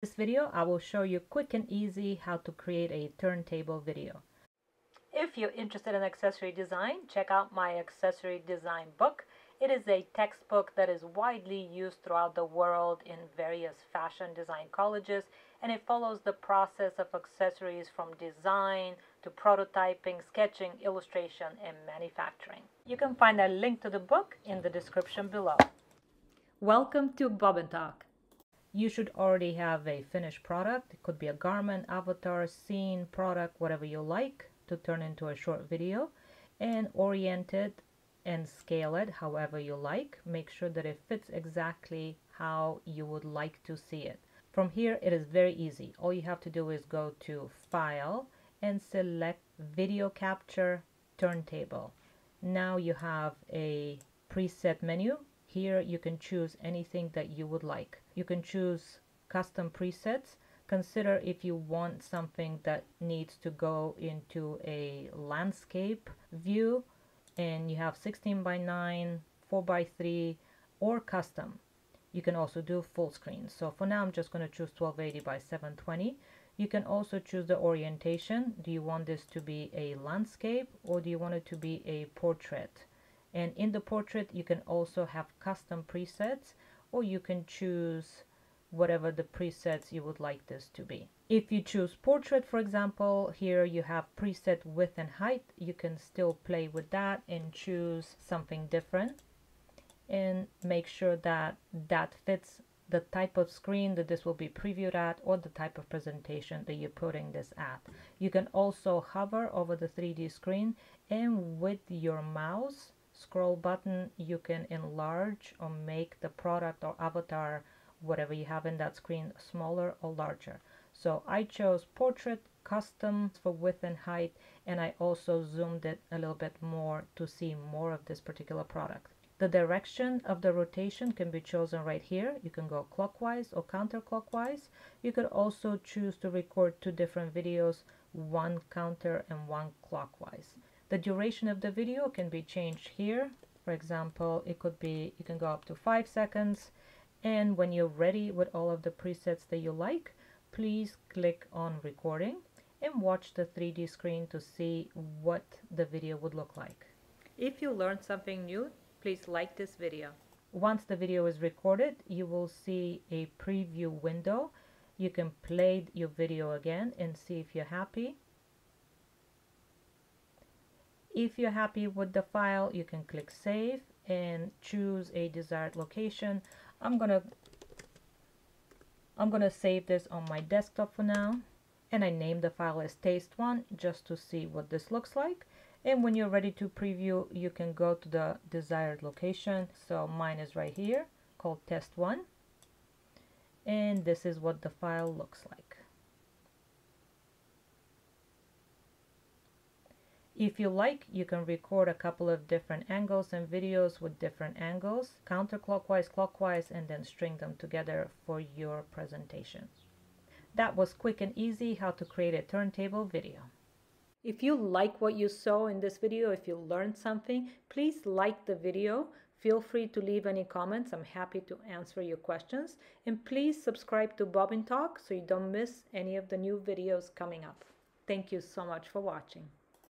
this video, I will show you quick and easy how to create a turntable video. If you're interested in accessory design, check out my accessory design book. It is a textbook that is widely used throughout the world in various fashion design colleges, and it follows the process of accessories from design to prototyping, sketching, illustration, and manufacturing. You can find a link to the book in the description below. Welcome to Bobbin Talk you should already have a finished product. It could be a garment, avatar, scene, product, whatever you like to turn into a short video and orient it and scale it however you like. Make sure that it fits exactly how you would like to see it. From here, it is very easy. All you have to do is go to File and select Video Capture Turntable. Now you have a preset menu here you can choose anything that you would like. You can choose custom presets. Consider if you want something that needs to go into a landscape view and you have 16 by 9, 4 by 3 or custom. You can also do full screen. So for now I'm just going to choose 1280 by 720. You can also choose the orientation. Do you want this to be a landscape or do you want it to be a portrait? And in the portrait you can also have custom presets or you can choose whatever the presets you would like this to be. If you choose portrait for example here you have preset width and height you can still play with that and choose something different and make sure that that fits the type of screen that this will be previewed at or the type of presentation that you're putting this at. You can also hover over the 3D screen and with your mouse scroll button you can enlarge or make the product or avatar whatever you have in that screen smaller or larger so I chose portrait custom for width and height and I also zoomed it a little bit more to see more of this particular product the direction of the rotation can be chosen right here. You can go clockwise or counterclockwise. You could also choose to record two different videos, one counter and one clockwise. The duration of the video can be changed here. For example, it could be, you can go up to five seconds. And when you're ready with all of the presets that you like, please click on recording and watch the 3D screen to see what the video would look like. If you learned something new, please like this video. Once the video is recorded, you will see a preview window. You can play your video again and see if you're happy. If you're happy with the file, you can click Save and choose a desired location. I'm gonna I'm gonna save this on my desktop for now. And I name the file as taste1 just to see what this looks like. And when you're ready to preview you can go to the desired location. So mine is right here called test1 and this is what the file looks like If you like, you can record a couple of different angles and videos with different angles, counterclockwise, clockwise, and then string them together for your presentation. That was quick and easy how to create a turntable video. If you like what you saw in this video, if you learned something, please like the video. Feel free to leave any comments. I'm happy to answer your questions. And please subscribe to Bobbin Talk so you don't miss any of the new videos coming up. Thank you so much for watching.